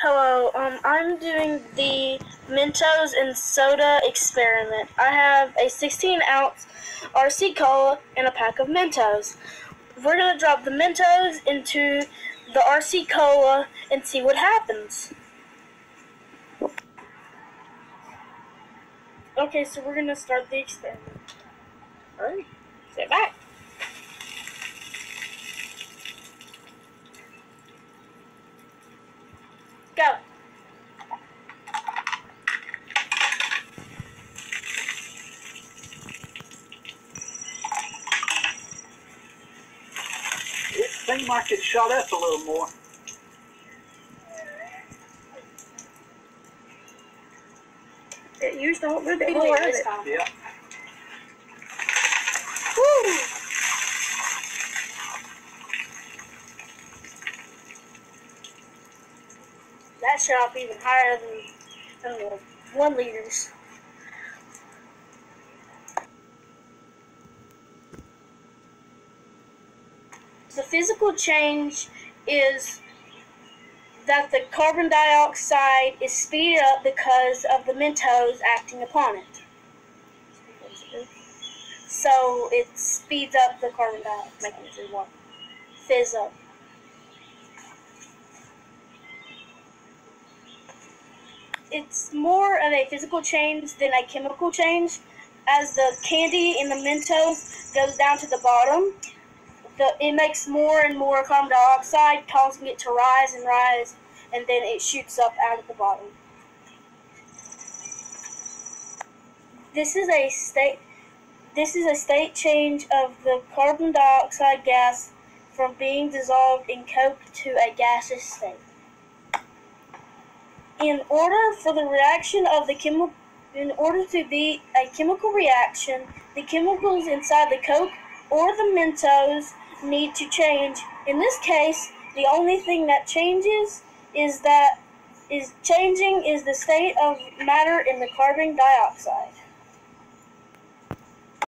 Hello, um, I'm doing the Mentos and soda experiment. I have a 16 ounce RC Cola and a pack of Mentos. We're gonna drop the Mentos into the RC Cola and see what happens. Okay, so we're gonna start the experiment. Alright, sit back. Go. It seemed like it shot up a little more. It used a whole bit Big more of it. Yeah. That shot up even higher than, than the one liters. The physical change is that the carbon dioxide is speeded up because of the Mentos acting upon it. So it speeds up the carbon dioxide, making it fizz up. It's more of a physical change than a chemical change. As the candy in the Mentos goes down to the bottom, the it makes more and more carbon dioxide, causing it to rise and rise, and then it shoots up out of the bottom. This is a state this is a state change of the carbon dioxide gas from being dissolved in coke to a gaseous state. In order for the reaction of the chemical in order to be a chemical reaction, the chemicals inside the coke or the Mentos need to change. In this case, the only thing that changes is that is changing is the state of matter in the carbon dioxide.